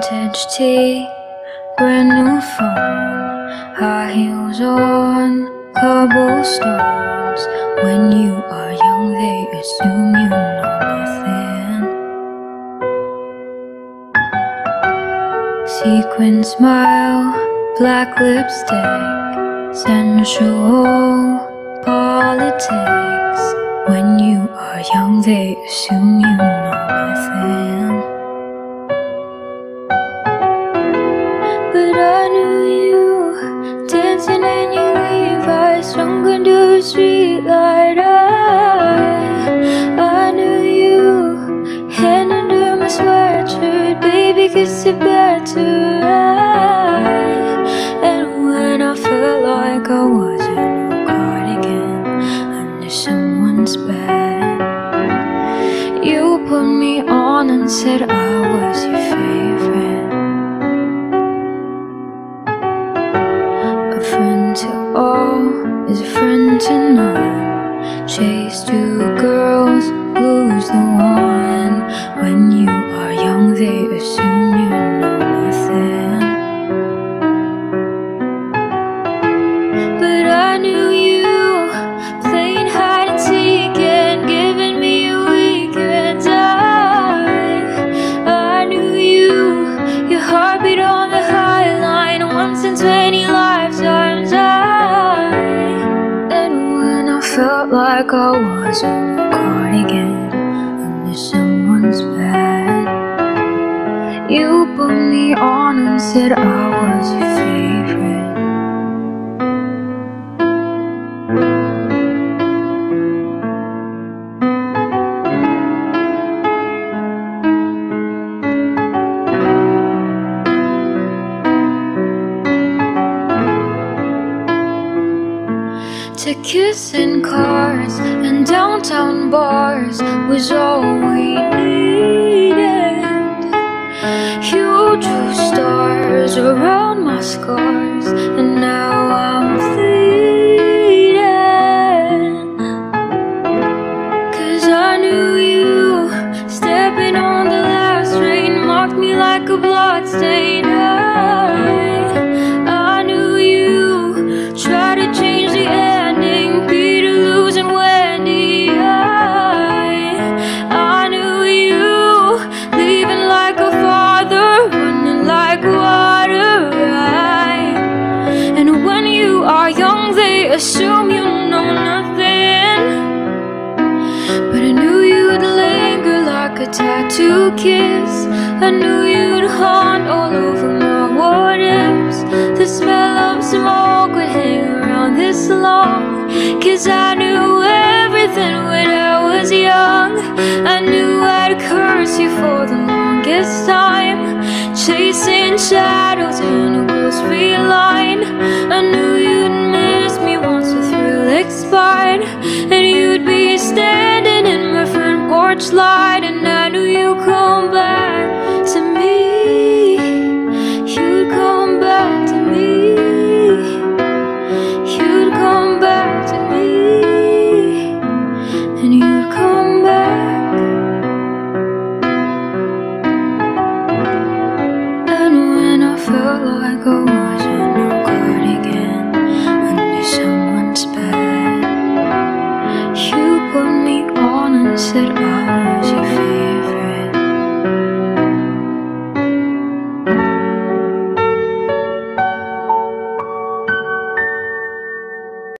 Vintage tee, brand new phone, high heels on cobblestones. When you are young, they assume you know nothing. Sequin smile, black lipstick, sensual politics. When you are young, they assume you know nothing. Streetlight. I, I knew you, hand under my sweatshirt, baby, kiss it better. Friend to none. Chase like I was in a cardigan under someone's bed, you put me on and said I was your favorite. To kiss in cars and downtown bars was all we needed. You drew stars around my scars, and now I'm fleeing. Cause I knew you stepping on the last train marked me like a bloodstain. Tattoo kiss. I knew you'd haunt all over my what. The smell of smoke would hang around this long. Cause I knew everything when I was young. I knew I'd curse you for the longest time. Chasing shadows in a ghostly line. I knew